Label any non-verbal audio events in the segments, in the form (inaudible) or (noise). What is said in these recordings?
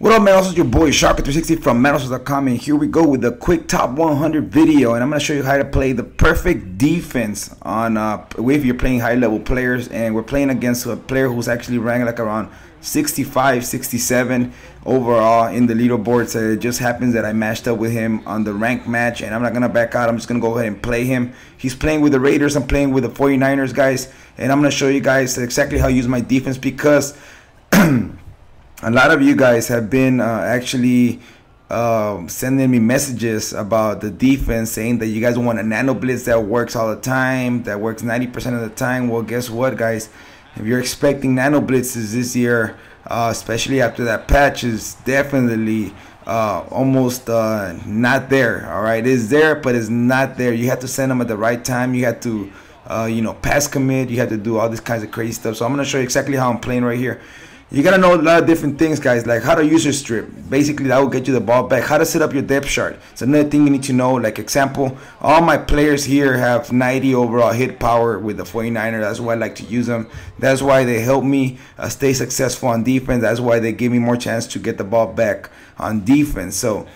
What up, man? Also, your boy Shocker360 from MaddenAllstars.com, and here we go with a quick top 100 video. And I'm gonna show you how to play the perfect defense on uh, if you're playing high level players. And we're playing against a player who's actually ranked like around 65, 67 overall in the leaderboard. So it just happens that I matched up with him on the rank match, and I'm not gonna back out. I'm just gonna go ahead and play him. He's playing with the Raiders. I'm playing with the 49ers guys, and I'm gonna show you guys exactly how I use my defense because. (clears throat) a lot of you guys have been uh, actually uh, sending me messages about the defense saying that you guys want a nano blitz that works all the time that works 90% of the time. Well guess what guys? If you're expecting nano blitzes this year uh, especially after that patch is definitely uh, almost uh, not there all right? It's there but it's not there. You have to send them at the right time. You have to uh, you know pass commit. You have to do all these kinds of crazy stuff. So i'm going to show you exactly how i'm playing right here you gotta know a lot of different things, guys, like how to user strip. Basically, that will get you the ball back. How to set up your depth chart. It's another thing you need to know. Like example, all my players here have 90 overall hit power with the 49er. That's why I like to use them. That's why they help me uh, stay successful on defense. That's why they give me more chance to get the ball back on defense. So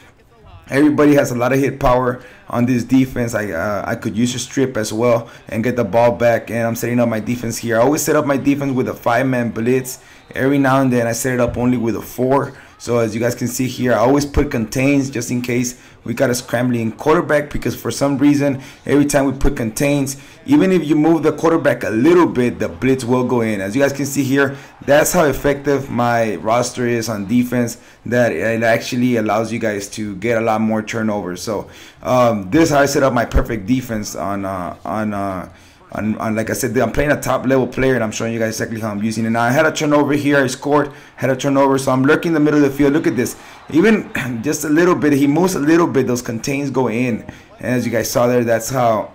Everybody has a lot of hit power on this defense. I uh, I could use a strip as well and get the ball back. And I'm setting up my defense here. I always set up my defense with a five-man blitz. Every now and then I set it up only with a four. So as you guys can see here, I always put contains just in case we got a scrambling quarterback because for some reason, every time we put contains, even if you move the quarterback a little bit, the blitz will go in. As you guys can see here, that's how effective my roster is on defense that it actually allows you guys to get a lot more turnovers. So um, this how I set up my perfect defense on uh, on uh, on, like I said, I'm playing a top level player and I'm showing you guys exactly how I'm using it. Now I had a turnover here, I scored, had a turnover, so I'm lurking in the middle of the field. Look at this. Even (clears throat) just a little bit, he moves a little bit, those contains go in. And as you guys saw there, that's how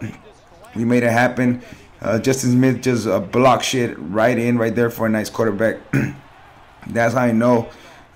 we made it happen. Uh, Justin Smith just uh, block shit right in, right there for a nice quarterback. (clears throat) that's how I know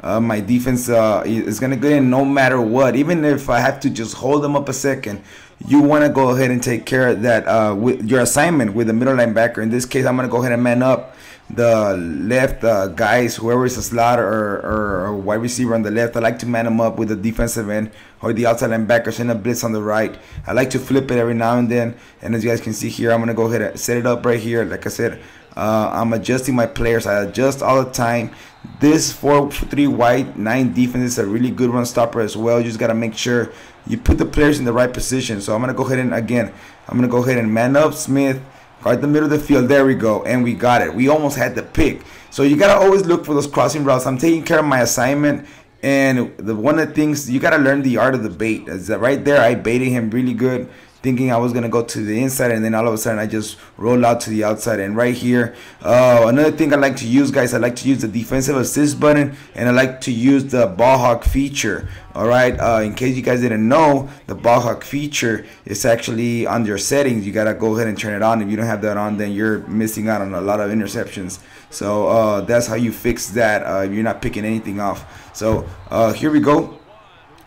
uh, my defense uh, is going to go in no matter what. Even if I have to just hold them up a second, you want to go ahead and take care of that uh, with your assignment with the middle linebacker. In this case, I'm going to go ahead and man up the left uh, guys, whoever is a slot or, or, or, wide receiver on the left. I like to man them up with the defensive end or the outside linebacker, send a blitz on the right. I like to flip it every now and then. And as you guys can see here, I'm going to go ahead and set it up right here. Like I said, uh, I'm adjusting my players. I adjust all the time. This 4-3 Wide 9 defense is a really good run stopper as well. You just got to make sure you put the players in the right position. So I'm going to go ahead and, again, I'm going to go ahead and man up Smith right the middle of the field. There we go. And we got it. We almost had the pick. So you got to always look for those crossing routes. I'm taking care of my assignment. And the one of the things you got to learn the art of the bait. Is that right there? I baited him really good thinking I was gonna go to the inside, and then all of a sudden I just roll out to the outside. And right here, uh, another thing I like to use, guys, I like to use the defensive assist button, and I like to use the ball hawk feature. All right, uh, in case you guys didn't know, the ball hawk feature is actually on your settings. You gotta go ahead and turn it on. If you don't have that on, then you're missing out on a lot of interceptions. So uh, that's how you fix that. Uh, you're not picking anything off. So uh, here we go.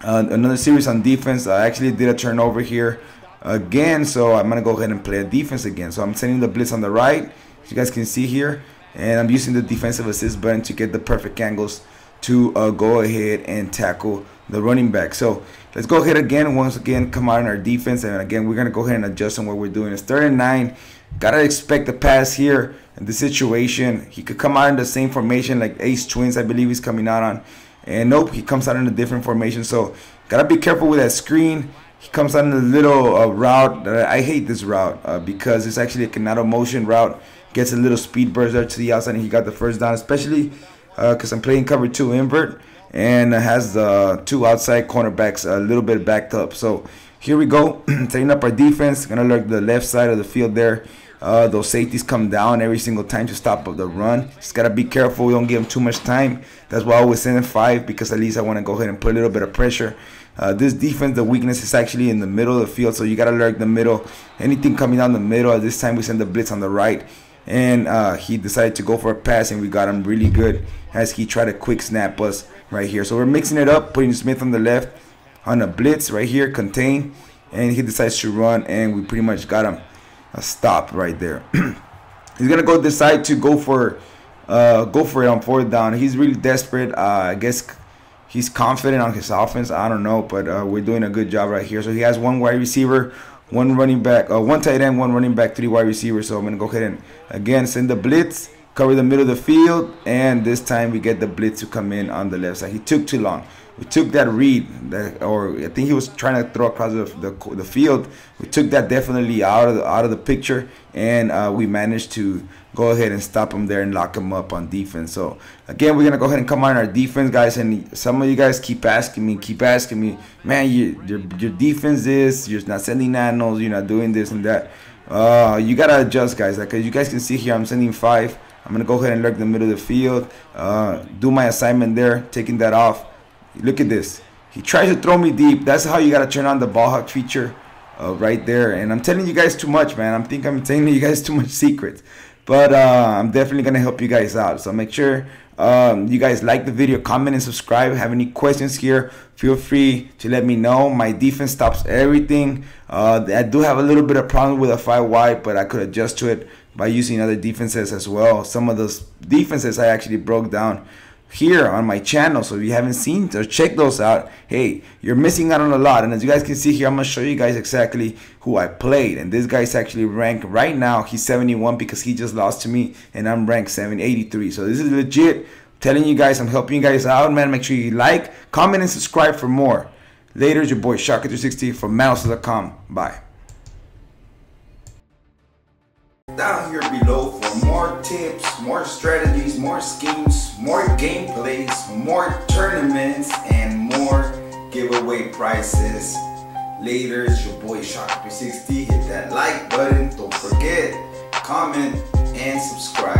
Uh, another series on defense. I actually did a turnover here again. So I'm going to go ahead and play a defense again. So I'm sending the blitz on the right. As you guys can see here. And I'm using the defensive assist button to get the perfect angles to uh, go ahead and tackle the running back. So let's go ahead again. Once again, come out in our defense. And again, we're going to go ahead and adjust on what we're doing. It's third and nine. Got to expect the pass here in this situation. He could come out in the same formation like Ace Twins, I believe he's coming out on. And nope, he comes out in a different formation. So got to be careful with that screen comes on a little uh, route. I hate this route uh, because it's actually a Canado motion route. Gets a little speed burst there to the outside, and he got the first down. Especially because uh, I'm playing cover two invert and has the two outside cornerbacks a little bit backed up. So here we go, (clears throat) setting up our defense. Gonna look the left side of the field there. Uh, those safeties come down every single time to stop the run. Just gotta be careful. We don't give them too much time. That's why I always send five because at least I want to go ahead and put a little bit of pressure uh, this defense, the weakness is actually in the middle of the field, so you gotta lurk the middle. Anything coming down the middle. At this time, we send the blitz on the right, and uh, he decided to go for a pass, and we got him really good as he tried to quick snap us right here. So we're mixing it up, putting Smith on the left on a blitz right here, contain, and he decides to run, and we pretty much got him a stop right there. (clears throat) He's gonna go decide to go for uh, go for it on fourth down. He's really desperate. Uh, I guess he's confident on his offense. I don't know, but uh, we're doing a good job right here. So he has one wide receiver, one running back, uh, one tight end, one running back, three wide receivers. So I'm gonna go ahead and again send the blitz, cover the middle of the field, and this time we get the blitz to come in on the left side. He took too long. We took that read, that, or I think he was trying to throw across the, the, the field. We took that definitely out of the, out of the picture, and uh, we managed to go ahead and stop him there and lock him up on defense. So again, we're gonna go ahead and come on our defense, guys. And some of you guys keep asking me, keep asking me, man, you, your your defense is you're not sending nanos, you're not doing this and that. Uh, you gotta adjust, guys. Like you guys can see here, I'm sending five. I'm gonna go ahead and lurk the middle of the field, uh, do my assignment there, taking that off. Look at this. He tries to throw me deep. That's how you gotta turn on the ball hawk feature. Uh, right there. And I'm telling you guys too much, man. I'm think I'm telling you guys (laughs) too much secrets. But uh, I'm definitely gonna help you guys out. So make sure um, you guys like the video, comment and subscribe. Have any questions here? Feel free to let me know. My defense stops everything. Uh, I do have a little bit of problem with a five wide, but I could adjust to it by using other defenses as well. Some of those defenses I actually broke down here on my channel. So if you haven't seen so check those out, hey, you're missing out on a lot. And as you guys can see here, I'm gonna show you guys exactly who I played. And this guy's actually ranked right now. He's 71 because he just lost to me, and I'm ranked 783. So this is legit. telling you guys, I'm helping you guys out, man. Make sure you like, comment, and subscribe for more. Later, it's your boy Shocker360 from Mouse.com. Bye down here below for more tips, more strategies, more schemes, more gameplays, more tournaments, and more giveaway prizes. Later, it's your boy Shocker360. Hit that like button. Don't forget, comment, and subscribe.